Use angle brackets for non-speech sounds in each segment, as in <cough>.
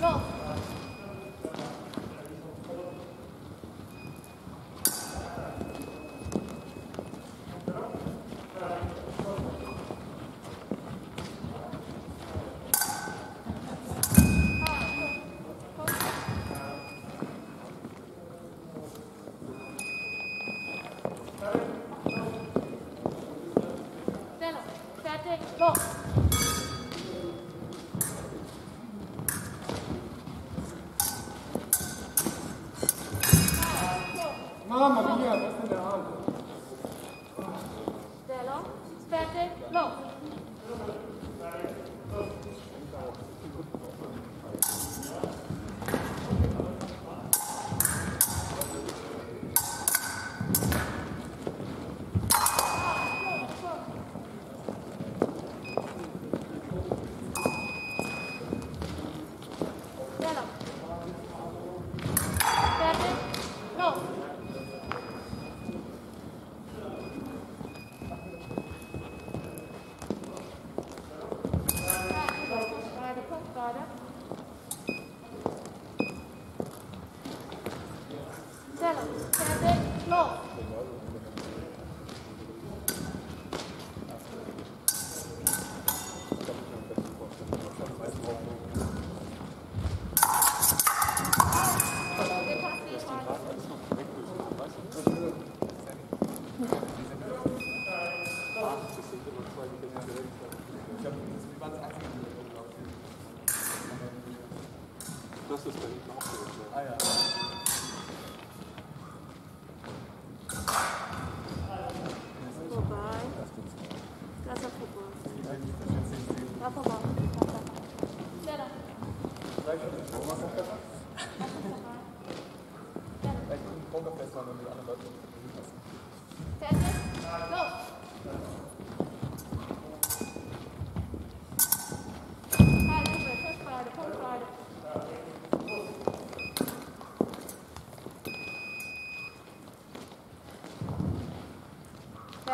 Go. No. das ist da hinten auch gut. Ah, ja. Vorbei. Das ist vorbei. Da vorbei. Ja, da. Vielleicht hat es Thomas noch besser. Vielleicht ein Pokerfest, wenn wir die anderen Leute lassen.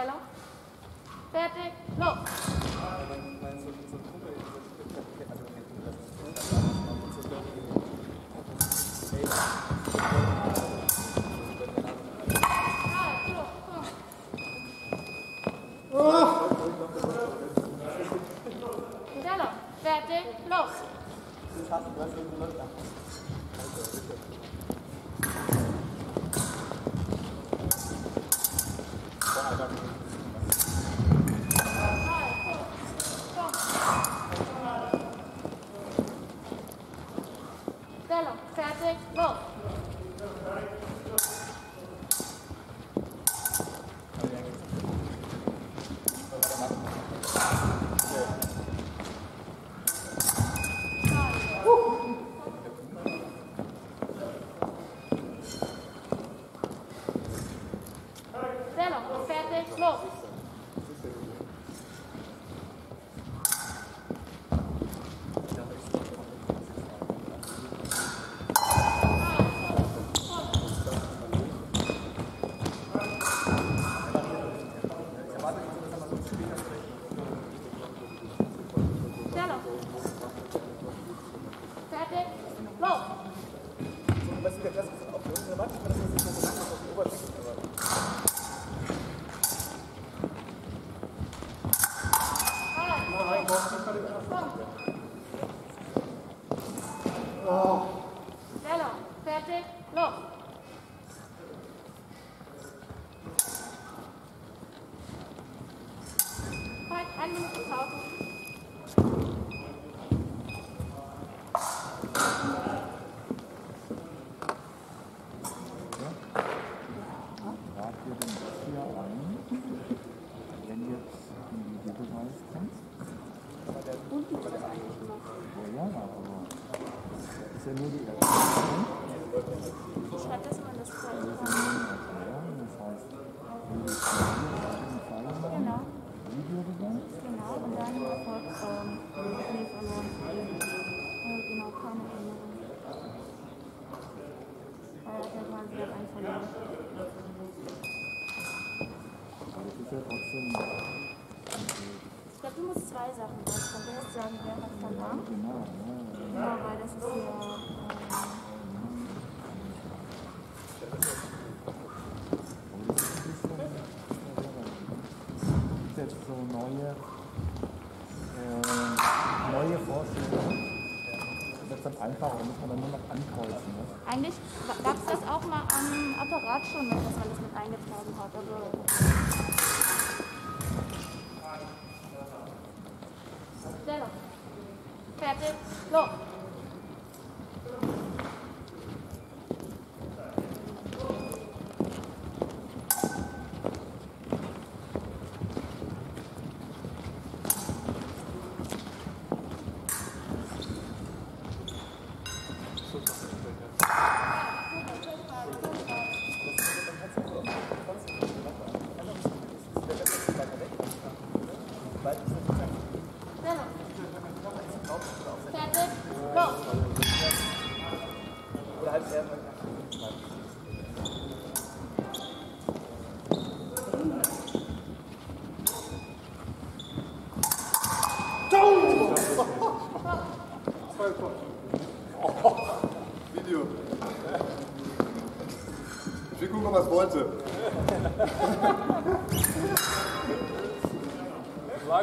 Beilung. Fertig, los! Oh. Modello, fertig, los! Buenas tardes. Eine Minute Pause. Trag dir den hier ein, wenn jetzt die Videobeweis kommt. Ja, ja, aber das ist ja nur die erste Erklärung. Schreibt das mal das Das Zeichen. ist ja das heißt, auf Genau. Genau, und dann erfolgt ähm, nee, verloren. Genau, keine Änderung. Äh, das hat man wieder ein verloren. aber das ist ja trotzdem Ich glaube, du musst zwei Sachen rauskommen. Du musst sagen, wer hat verloren. genau, Genau, weil das ist ja. Ähm, ist jetzt so neue, äh, neue Vorstellungen. Das wird dann einfacher, da muss man dann nur noch ankreuzen. Ne? eigentlich gab es das auch mal am Apparat schon, dass man das mit eingetragen hat. Also, Fertig. Los.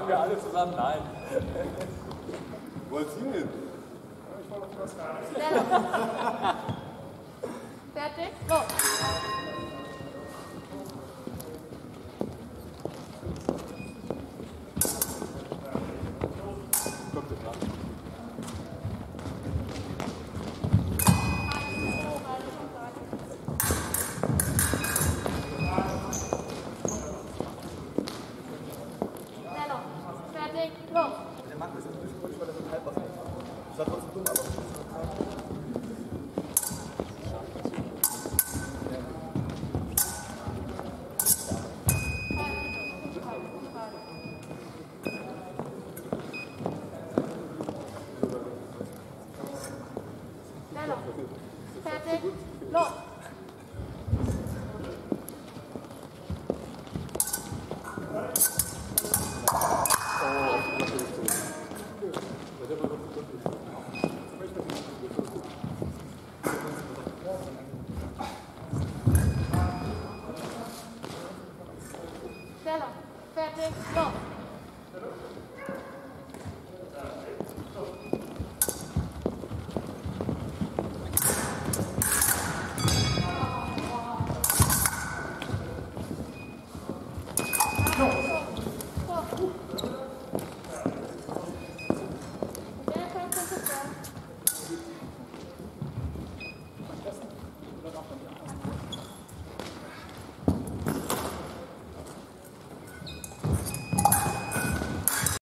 Sagen wir alle zusammen nein. Wo ist sie hin? Stellung. <laughs> Fertig. Los.